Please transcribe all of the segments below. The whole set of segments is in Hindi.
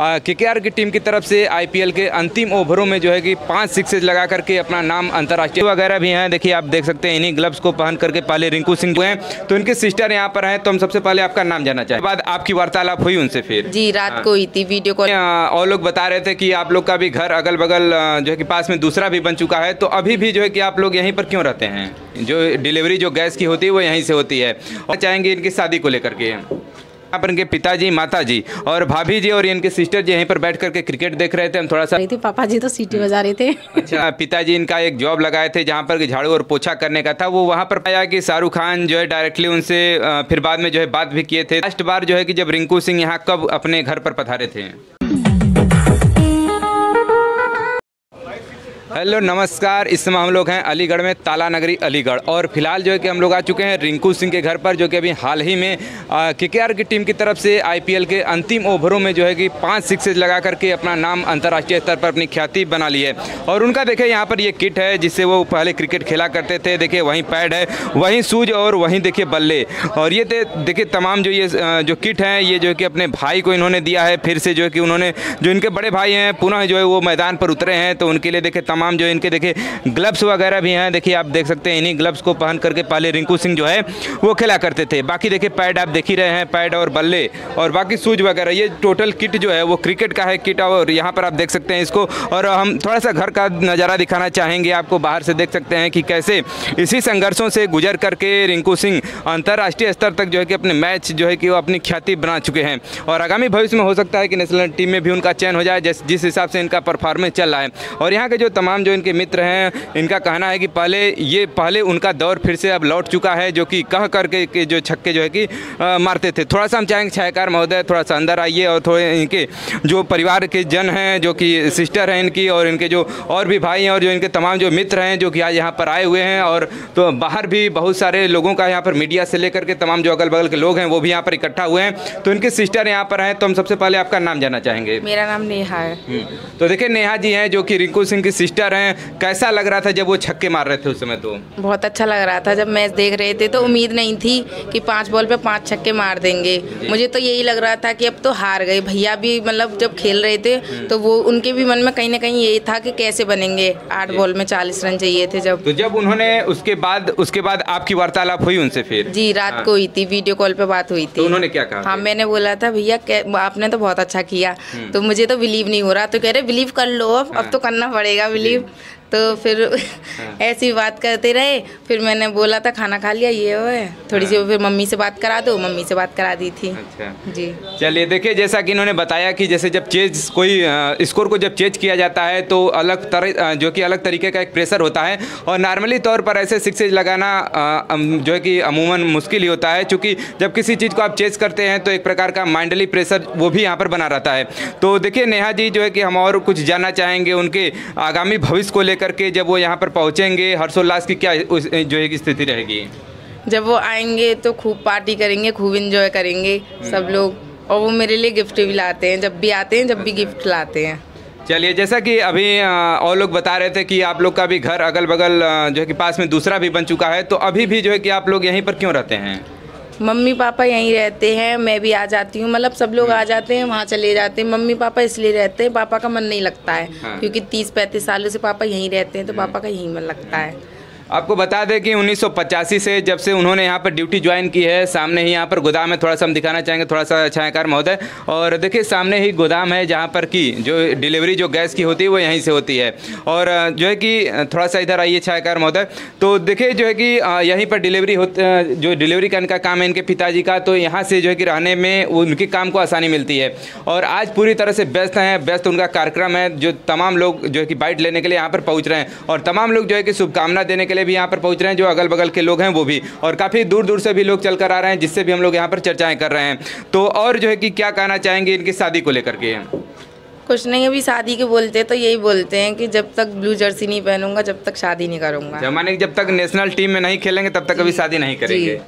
केकेआर की टीम की तरफ़ से आईपीएल के अंतिम ओवरों में जो है कि पाँच सिक्सेज लगा करके अपना नाम अंतर्राष्ट्रीय वगैरह भी हैं। देखिए आप देख सकते हैं इन्हीं ग्लव्स को पहन करके पहले रिंकू सिंह जो हैं तो इनके सिस्टर यहाँ पर हैं। तो हम सबसे पहले आपका नाम जानना चाहें। बाद आपकी वार्तालाप हुई उनसे फिर। जी रात को हुई थी वीडियो कॉल और लोग बता रहे थे कि आप लोग का भी घर अगल बगल जो है कि पास में दूसरा भी बन चुका है। तो अभी भी जो है कि आप लोग यहीं पर क्यों रहते हैं? जो डिलीवरी जो गैस की होती है वो यहीं से होती है। और चाहेंगे इनकी शादी को लेकर के। यहाँ पर इनके पिताजी माता जी और भाभी जी और इनके सिस्टर जी यहीं पर बैठ करके क्रिकेट देख रहे थे हम थोड़ा सा थे थी पापा जी तो सीटी बजा रहे थे। अच्छा पिताजी इनका एक जॉब लगाए थे जहाँ पर झाड़ू और पोछा करने का था। वो वहाँ पर पाया कि शाहरुख खान जो है डायरेक्टली उनसे फिर बाद में जो है बात भी किए थे। लास्ट बार जो है की जब रिंकू सिंह यहाँ कब अपने घर पर पथारे थे? हेलो, नमस्कार। इस समय हम लोग हैं अलीगढ़ में, ताला नगरी अलीगढ़। और फ़िलहाल जो है कि हम लोग आ चुके हैं रिंकू सिंह के घर पर, जो कि अभी हाल ही में केकेआर की टीम की तरफ़ से आईपीएल के अंतिम ओवरों में जो है कि पाँच सिक्सेज लगा करके अपना नाम अंतर्राष्ट्रीय स्तर पर अपनी ख्याति बना ली है। और उनका देखिए, यहाँ पर ये किट है, जिससे वो पहले क्रिकेट खेला करते थे। देखिए, वहीं पैड है, वहीं सूज और वहीं देखिए बल्ले। और ये देखिए, तमाम जो ये जो किट हैं, ये जो है कि अपने भाई को इन्होंने दिया है। फिर से जो है कि उन्होंने, जो इनके बड़े भाई हैं, पुनः जो है वो मैदान पर उतरे हैं तो उनके लिए देखे तमाम जो इनके देखिए ग्लव्स वगैरह भी हैं। देखिए, आप देख सकते हैं, इन्हीं ग्लव्स को पहन करके पहले रिंकू सिंह जो है, वो खेला करते थे। बाकी देखिए, पैड आप देख ही रहे हैं, पैड और बल्ले और बाकी सूज वगैरह, ये टोटल किट जो है, वो क्रिकेट का है किट और यहाँ पर आप देख सकते हैं इसको। और हम थोड़ा सा घर का नज़ारा दिखाना चाहेंगे, आपको बाहर से देख सकते हैं कि कैसे इसी संघर्षों से गुजर करके रिंकू सिंह अंतर्राष्ट्रीय स्तर तक जो है कि अपने मैच जो है कि वो अपनी ख्याति बना चुके हैं। और आगामी भविष्य में हो सकता है कि नेशनल टीम में भी उनका चयन हो जाए, जिस हिसाब से इनका परफॉर्मेंस चल रहा है। और यहाँ के जो तमाम जो इनके मित्र हैं इनका कहना है कि पहले ये पहले उनका दौर फिर से अब लौट चुका है जो कि कह करके के जो छक्के जो है कि अ, मारते थे। थोड़ा सा हम चाहेंगे छायाकार महोदय थोड़ा सा अंदर आइए और थोड़े इनके जो परिवार के जन हैं जो कि सिस्टर हैं इनकी और इनके जो और भी भाई हैं और जो इनके तमाम जो मित्र हैं जो कि आज यहाँ पर आए हुए हैं और तो बाहर भी बहुत सारे लोगों का यहाँ पर मीडिया से लेकर के तमाम जो अगल बगल के लोग हैं वो भी यहाँ पर इकट्ठा हुए हैं। तो इनके सिस्टर यहाँ पर हैं तो हम सबसे पहले आपका नाम जानना चाहेंगे। मेरा नाम नेहा है। हम्म, तो देखिए नेहा जी हैं जो कि रिंकू सिंह की सिस्टर हैं कैसा लग रहा था जब वो छक्के मार रहे थे उस समय तो? बहुत अच्छा लग रहा था जब मैच देख रहे थे तो उम्मीद नहीं थी कि पाँच बॉल पे पाँच छक्के मार देंगे। मुझे तो यही लग रहा था कि अब तो हार गए। भैया भी मतलब जब खेल रहे थे तो वो उनके भी मन में कहीं ना कहीं यही था कि कैसे बनेंगे? आठ बॉल में चालीस रन चाहिए थे जब। तो जब उन्होंने उसके बाद उसके बाद आपकी वार्तालाप हुई उनसे फिर? जी रात हाँ। को हुई थी वीडियो कॉल पे बात हुई तो थी उन्होंने क्या कहा हाँ मैंने बोला था भैया आपने तो बहुत अच्छा किया। तो मुझे तो बिलीव नहीं हो रहा। तो कह रहे बिलीव कर लो अब अब तो करना पड़ेगा बिलीव believe तो फिर ऐसी बात करते रहे फिर मैंने बोला था खाना खा लिया ये वो है। थोड़ी सी फिर मम्मी से बात करा दो मम्मी से बात करा दी थी। अच्छा। जी। चलिए देखिए जैसा कि इन्होंने बताया कि जैसे जब चेज कोई स्कोर को जब चेज किया जाता है तो अलग तरह जो कि अलग तरीके का एक प्रेशर होता है और नॉर्मली तौर पर ऐसे सिक्सेज लगाना जो है कि अमूमन मुश्किल ही होता है क्योंकि जब किसी चीज़ को आप चेज करते हैं तो एक प्रकार का माइंडली प्रेशर वो भी यहाँ पर बना रहता है। तो देखिए नेहा जी जो है कि हम और कुछ जानना चाहेंगे उनके आगामी भविष्य को लेकर। के जब वो यहाँ पर पहुँचेंगे हर्षोल्लास की क्या उस- जो है कि स्थिति रहेगी? जब वो आएँगे तो खूब पार्टी करेंगे खूब इंजॉय करेंगे सब लोग और वो मेरे लिए गिफ्ट भी लाते हैं जब भी आते हैं जब भी गिफ्ट लाते हैं। चलिए जैसा कि अभी और लोग बता रहे थे कि आप लोग का भी घर अगल बगल जो है कि पास में दूसरा भी बन चुका है तो अभी भी जो है कि आप लोग यहीं पर क्यों रहते हैं? मम्मी पापा यहीं रहते हैं मैं भी आ जाती हूँ। मतलब सब लोग आ जाते हैं वहाँ चले जाते हैं। मम्मी पापा इसलिए रहते हैं पापा का मन नहीं लगता है हाँ। क्योंकि तीस पैंतीस सालों से पापा यहीं रहते हैं तो पापा का यहीं मन लगता है। आपको बता दें कि 1985 से जब से उन्होंने यहाँ पर ड्यूटी ज्वाइन की है, सामने ही यहाँ पर गोदाम है, थोड़ा सा हम दिखाना चाहेंगे, थोड़ा सा छायाकार महोदय। और देखिए, सामने ही गोदाम है जहाँ पर की जो डिलीवरी जो गैस की होती है, वो यहीं से होती है। और जो है कि थोड़ा सा इधर आइए छायाकार महोदय। तो देखिए, जो है कि यहीं पर डिलीवरी जो डिलीवरी करने का काम है इनके पिताजी का तो यहाँ से जो है कि रहने में उनके काम को आसानी मिलती है। और आज पूरी तरह से व्यस्त हैं, व्यस्त उनका कार्यक्रम है, जो तमाम लोग जो है कि बाइट लेने के लिए यहाँ पर पहुँच रहे हैं। और तमाम लोग जो है कि शुभकामना देने के लिए भी यहाँ पर पहुँच रहे हैं जो अगल बगल के लोग हैं वो भी। और काफ़ी दूर दूर से भी लोग चल कर आ रहे हैं जिससे भी हम लोग यहाँ पर चर्चाएँ कर रहे हैं। तो और जो है कि क्या कहना चाहेंगे इनकी शादी को लेकर के? कुछ नहीं अभी शादी के बोलते तो यही बोलते हैं कि जब तक ब्लू जर्सी नहीं पहनूँगा जब तक शादी नहीं करूँगा। जमाने माने जब तक नेशनल टीम में नहीं खेलेंगे तब तक अभी शादी नहीं करेंगे।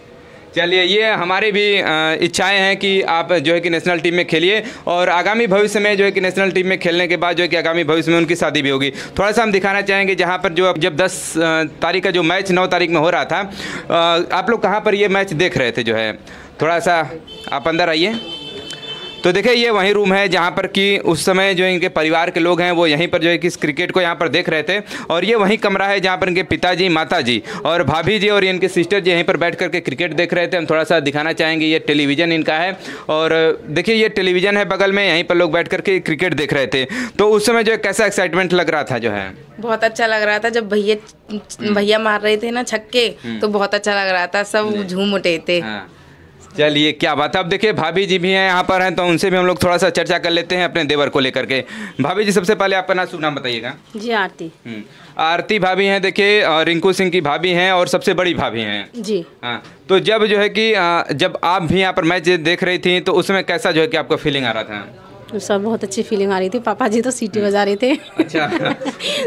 चलिए, ये हमारी भी इच्छाएँ हैं कि आप जो है कि नेशनल टीम में खेलिए और आगामी भविष्य में जो है कि नेशनल टीम में खेलने के बाद जो है कि आगामी भविष्य में उनकी शादी भी होगी। थोड़ा सा हम दिखाना चाहेंगे जहाँ पर जो जब 10 तारीख का जो मैच 9 तारीख में हो रहा था आप लोग कहाँ पर ये मैच देख रहे थे जो है? थोड़ा सा आप अंदर आइए। तो देखिए ये वही रूम है जहाँ पर कि उस समय जो इनके परिवार के लोग हैं वो यहीं पर जो है कि इस क्रिकेट को यहाँ पर देख रहे थे। और ये वही कमरा है जहाँ पर इनके पिताजी माताजी और भाभी जी और इनके सिस्टर जी यहीं पर बैठ करके क्रिकेट देख रहे थे। हम थोड़ा सा दिखाना चाहेंगे ये टेलीविज़न इनका है। और देखिए ये टेलीविज़न है बगल में यहीं पर लोग बैठ करके क्रिकेट देख रहे थे। तो उस समय जो है कैसा एक्साइटमेंट लग रहा था जो है? बहुत अच्छा लग रहा था। जब भैया भैया मार रहे थे ना छक्के तो बहुत अच्छा लग रहा था। सब झूम उठे थे। हाँ। चलिए क्या बात है? अब देखिए भाभी जी भी हैं यहाँ पर हैं तो उनसे भी हम लोग थोड़ा सा चर्चा कर लेते हैं अपने देवर को लेकर के। भाभी जी सबसे पहले आपका नाम शुभ नाम बताइएगा। जी आरती। हम्म, आरती भाभी हैं देखिए रिंकू सिंह की भाभी हैं और सबसे बड़ी भाभी हैं। जी। हाँ तो जब जो है कि जब आप भी यहाँ पर मैच देख रही थी तो उसमें कैसा जो है कि आपका फीलिंग आ रहा था? सब बहुत अच्छी फीलिंग आ रही थी। पापा जी तो सीटी बजा रहे थे। अच्छा।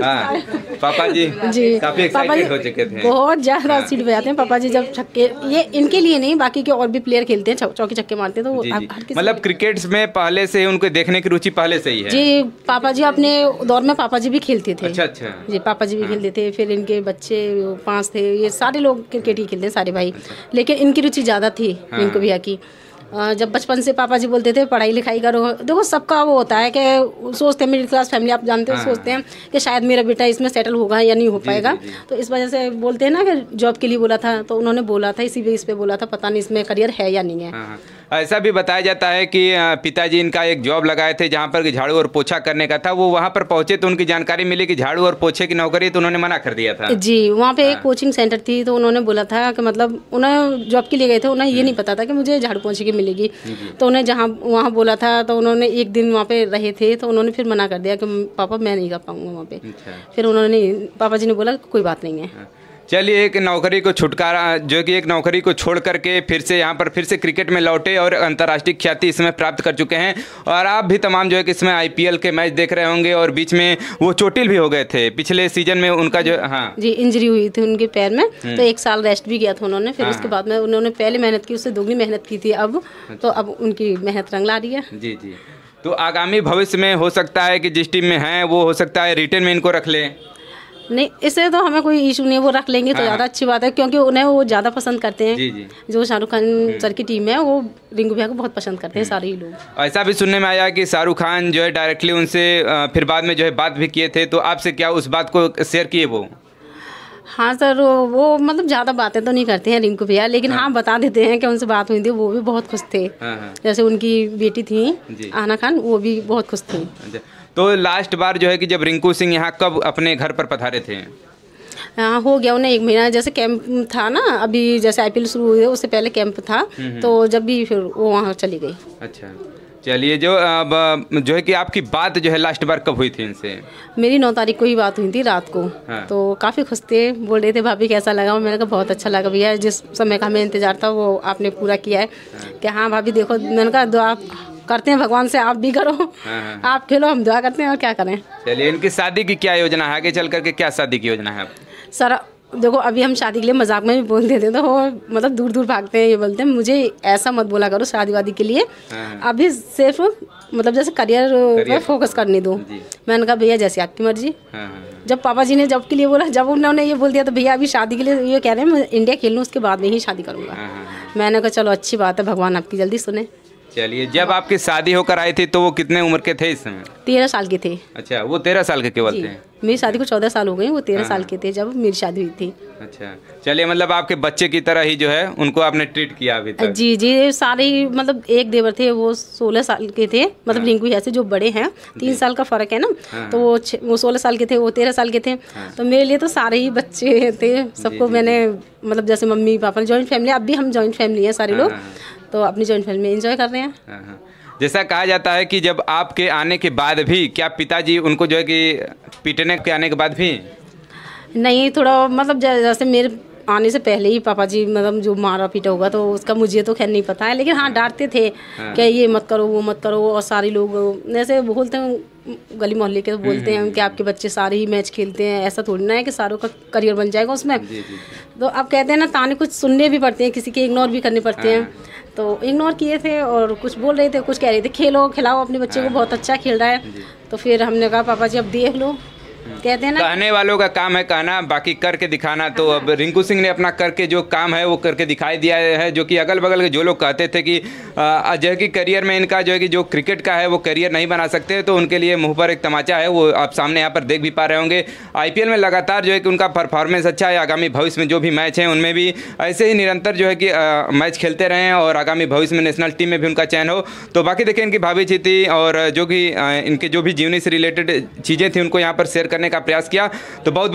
हाँ। पापा जी। जी काफ़ी पापा जी हो चुके थे। बहुत ज़्यादा सीट बजाते हैं। पापा जी जब छक्के ये इनके लिए नहीं बाकी के और भी प्लेयर खेलते हैं चौके छक्के मारते हैं तो मतलब क्रिकेट में पहले से उनको देखने की रुचि पहले से ही है। जी पापा जी अपने दौर में पापा जी भी खेलते थे। अच्छा अच्छा। जी पापा जी भी खेलते थे। फिर इनके बच्चे पाँच थे ये सारे लोग क्रिकेट ही खेलते हैं सारे भाई। लेकिन इनकी रुचि ज़्यादा थी हाँ। इनको भैया की जब बचपन से पापा जी बोलते थे पढ़ाई लिखाई करो देखो सबका वो होता है कि सोचते हैं मिडिल क्लास फैमिली आप जानते हो हाँ। सोचते हैं कि शायद मेरा बेटा इसमें सेटल होगा या नहीं हो पाएगा जी, जी। तो इस वजह से बोलते हैं ना कि जॉब के लिए बोला था तो उन्होंने बोला था इसी बेस पे बोला था पता नहीं इसमें करियर है या नहीं है हाँ, हाँ। ऐसा भी बताया जाता है कि पिताजी इनका एक जॉब लगाए थे जहाँ पर झाड़ू और पोछा करने का था। वो वहाँ पर पहुँचे तो उनकी जानकारी मिली कि झाड़ू और पोछे की नौकरी तो उन्होंने मना कर दिया था। जी वहाँ पे एक हाँ। कोचिंग सेंटर थी तो उन्होंने बोला था कि मतलब उन्हें जॉब के लिए गए थे उन्हें ये नहीं पता था कि मुझे झाड़ू पोछे की मिलेगी। तो उन्हें जहाँ वहाँ बोला था तो उन्होंने एक दिन वहाँ पे रहे थे तो उन्होंने फिर मना कर दिया कि पापा मैं नहीं कर पाऊँगा वहाँ पे। अच्छा। फिर उन्होंने पापा जी ने बोला कोई बात नहीं है। हाँ। चलिए एक नौकरी को छुटकारा जो कि एक नौकरी को छोड़ करके फिर से यहाँ पर फिर से क्रिकेट में लौटे और अंतर्राष्ट्रीय ख्याति इसमें प्राप्त कर चुके हैं। और आप भी तमाम जो है कि इसमें आईपीएल के मैच देख रहे होंगे और बीच में वो चोटिल भी हो गए थे। पिछले सीज़न में उनका जो हाँ। जी इंजरी हुई थी उनके पैर में तो एक साल रेस्ट भी किया था उन्होंने। फिर हाँ। उसके बाद में उन्होंने पहले मेहनत की उससे दोगुनी मेहनत की थी अब तो अब उनकी मेहनत रंग ला रही है। जी जी। तो आगामी भविष्य में हो सकता है कि जिस टीम में हैं वो हो सकता है रिटर्न में इनको रख लें। नहीं इससे तो हमें कोई इशू नहीं है वो रख लेंगे तो हाँ। ज़्यादा अच्छी बात है क्योंकि उन्हें वो ज़्यादा पसंद करते हैं। जी जी। जो शाहरुख खान सर की टीम है वो रिंकू भैया को बहुत पसंद करते हैं सारे ही लोग। ऐसा भी सुनने में आया कि शाहरुख खान जो है डायरेक्टली उनसे फिर बाद में जो है बात भी किए थे तो आपसे क्या उस बात को शेयर किए वो? हाँ सर वो मतलब ज़्यादा बातें तो नहीं करते हैं रिंकू भैया लेकिन हाँ। हाँ बता देते हैं कि उनसे बात हुई थी वो भी बहुत खुश थे। हाँ हाँ। जैसे उनकी बेटी थी। आना खान वो भी बहुत खुश थी। अच्छा तो लास्ट बार जो है कि जब रिंकू सिंह यहाँ कब अपने घर पर पधारे थे? हाँ हो गया उन्हें एक महीना जैसे कैंप था ना अभी जैसे आईपीएल शुरू हुए उससे पहले कैंप था तो जब भी फिर वो वहाँ चली गई। अच्छा। चलिए जो अब जो है कि आपकी बात जो है लास्ट बार कब हुई थी इनसे? मेरी नौ तारीख को ही बात हुई थी रात को। हाँ। तो काफ़ी खुश थे बोल रहे थे भाभी कैसा लगा? मैंने कहा बहुत अच्छा लगा भैया जिस समय का हमें इंतज़ार था वो आपने पूरा किया है। हाँ। कि हाँ भाभी देखो मैंने कहा दुआ करते हैं भगवान से आप भी करो। हाँ, हाँ। आप खेलो हम दुआ करते हैं और क्या करें? चलिए इनकी शादी की क्या योजना है? आगे चल करके क्या शादी की योजना है आप सर देखो अभी हम शादी के लिए मज़ाक में भी बोल देते हैं तो वो मतलब दूर दूर भागते हैं ये बोलते हैं मुझे ऐसा मत बोला करो शादी वादी के लिए हाँ। अभी सिर्फ़ मतलब जैसे करियर पे फोकस करने दो। मैंने कहा भैया जैसे आपकी मर्ज़ी हाँ हाँ हाँ। जब पापा जी ने जब के लिए बोला जब उन्होंने ये बोल दिया तो भैया अभी शादी के लिए ये कह रहे हैं मैं इंडिया खेल लूँ उसके बाद में ही शादी करूँगा हाँ, हाँ, हाँ। मैंने कहा चलो अच्छी बात है भगवान आपकी जल्दी सुने चलिए जब आपकी शादी होकर आई थी तो वो कितने उम्र के थे इस समय? तेरह साल के थे। अच्छा वो तेरह साल के केवल थे? मेरी शादी को चौदह साल हो गए वो हाँ, तेरह साल के थे जब मेरी शादी हुई थी। अच्छा चलिए मतलब आपके बच्चे की तरह ही जो है उनको आपने ट्रीट किया अभी तक। जी जी सारे ही मतलब एक देवर थे वो सोलह साल के थे। मतलब रिंकू ऐसे जो बड़े हैं तीन साल का फ़र्क है ना? हाँ। तो वो वो सोलह साल के थे वो तेरह साल के थे। तो मेरे लिए तो सारे ही बच्चे थे सबको मैंने मतलब जैसे मम्मी पापा जॉइंट फैमिली अब भी हम जॉइंट फैमिली है सारे लोग। हाँ, तो अपनी जॉइंट फैमिली में एंजॉय कर रहे हैं। हाँ, हाँ। जैसा कहा जाता है कि जब आपके आने के बाद भी क्या पिताजी उनको जो है कि पीटने के आने के बाद भी? नहीं थोड़ा मतलब जैसे मेरे आने से पहले ही पापा जी मतलब जो मारा पीटा होगा तो उसका मुझे तो खैर नहीं पता है। लेकिन हाँ डांटते थे हाँ। कि ये मत करो वो मत करो और सारे लोग जैसे बोलते हैं गली मोहल्ले के तो बोलते हम्म, हैं कि आपके बच्चे सारे ही मैच खेलते हैं ऐसा थोड़ी ना है कि सारों का करियर बन जाएगा उसमें। जी जी। तो आप कहते हैं ना ताने कुछ सुनने भी पड़ते हैं किसी के इग्नोर भी करने पड़ते हैं। हाँ। तो इग्नोर किए थे और कुछ बोल रहे थे कुछ कह रहे थे खेलो खिलाओ अपने बच्चे को हाँ। बहुत अच्छा खेल रहा है। तो फिर हमने कहा पापा जी अब देख लो। कहते हैं ना कहने वालों का काम है कहना बाकी करके दिखाना। तो अब रिंकू सिंह ने अपना करके जो काम है वो करके दिखाई दिया है जो कि अगल बगल के जो लोग कहते थे कि अजय की करियर में इनका जो है कि जो क्रिकेट का है वो करियर नहीं बना सकते तो उनके लिए मुँह पर एक तमाचा है वो आप सामने यहाँ पर देख भी पा रहे होंगे। आईपीएल में लगातार जो है कि उनका परफॉर्मेंस अच्छा है आगामी भविष्य में जो भी मैच हैं उनमें भी ऐसे ही निरंतर जो है कि मैच खेलते रहें और आगामी भविष्य में नेशनल टीम में भी उनका चयन हो। तो बाकी देखिए इनकी भाभी जी थी और जो कि इनके जो भी जीवनी से रिलेटेड चीज़ें थी उनको यहाँ पर शेयर करने का प्रयास किया। तो बहुत बहुत